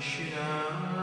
Krishna.